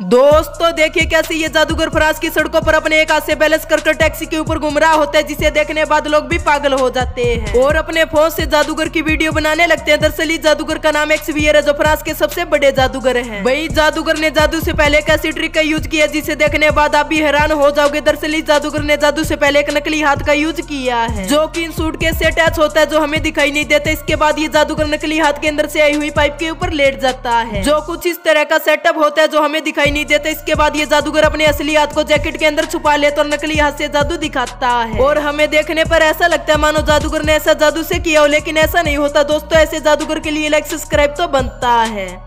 दोस्तों देखिए कैसे ये जादूगर फ्रांस की सड़कों पर अपने एक हाथ से बैलेंस कर कर टैक्सी के ऊपर घूम रहा होता है, जिसे देखने बाद लोग भी पागल हो जाते हैं। और अपने फ़ोन से जादूगर की वीडियो बनाने लगते हैं। दरअसल जादूगर का नाम एक्सवियर है, जो फ्रांस के सबसे बड़े जादूगर है। वही जादूगर ने जादू से पहले एक ऐसी ट्रिक का यूज़ किया, जिसे देखने बाद आप भी हैरान हो जाओगे। दरअसल जादूगर ने जादू से पहले एक नकली हाथ का यूज़ किया है, जो की इन सूट के से अटैच होता है, जो हमें दिखाई नहीं देता। इसके बाद ये जादूगर नकली हाथ के अंदर से आई हुई पाइप के ऊपर लेट जाता है, जो कुछ इस तरह का सेटअप होता है, जो हमें दिखाई नहीं देता। इसके बाद ये जादूगर अपने असली हाथ को जैकेट के अंदर छुपा लेता और नकली हाथ से जादू दिखाता है। और हमें देखने पर ऐसा लगता है, मानो जादूगर ने ऐसा जादू से किया हो, लेकिन ऐसा नहीं होता। दोस्तों, ऐसे जादूगर के लिए लाइक सब्सक्राइब तो बनता है।